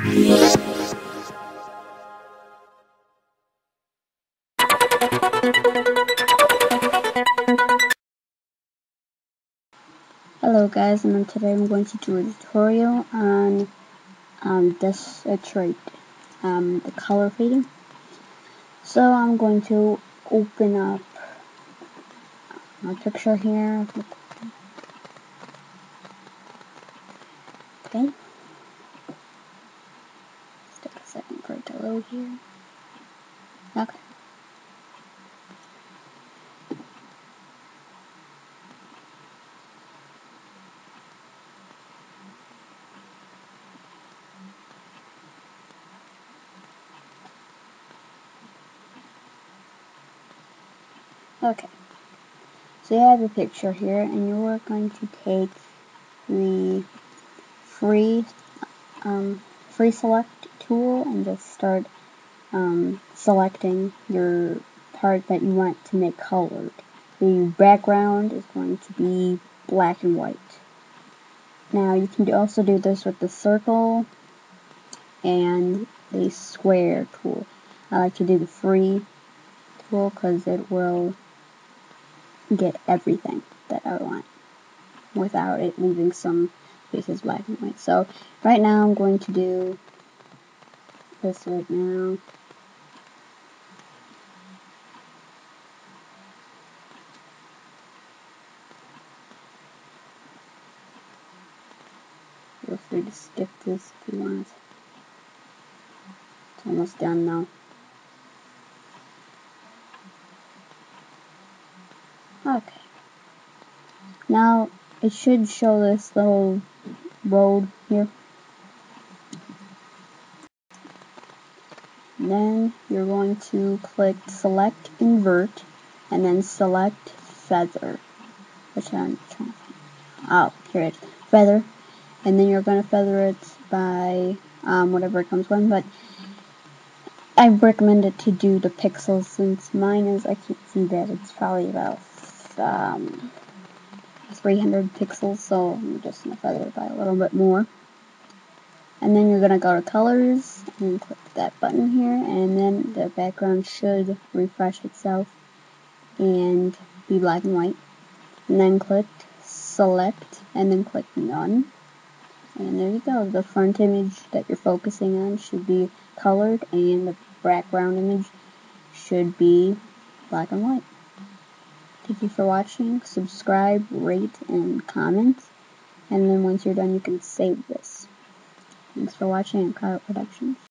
Hello guys, and today I'm going to do a tutorial on um, this uh, trait, um, the color fading. So I'm going to open up my picture here. Okay. Let's take a here. Okay. Okay. So you have a picture here, and you're going to take the free um, free select tool and just start um, selecting your part that you want to make colored. The background is going to be black and white. Now you can also do this with the circle and the square tool. I like to do the free tool because it will get everything that I want without it leaving some spaces black and white. So right now I'm going to do this right now. Feel free to skip this if you want. It's almost done now. Okay. Now, it should show this little road here. Then you're going to click select invert and then select feather. Which I'm trying to find. Oh, here it is. Feather. And then you're going to feather it by um, whatever it comes with. But I recommend it to do the pixels since mine is, I can't see that, it's probably about um, 300 pixels, so I'm just going to feather it by a little bit more. And then you're to go to colors and click that button here, and then the background should refresh itself and be black and white. And then click select, and then click none. And there you go, the front image that you're focusing on should be colored, and the background image should be black and white. Thank you for watching. Subscribe, rate, and comment. And then once you're done, you can save this. Thanks for watching Carrot Productions.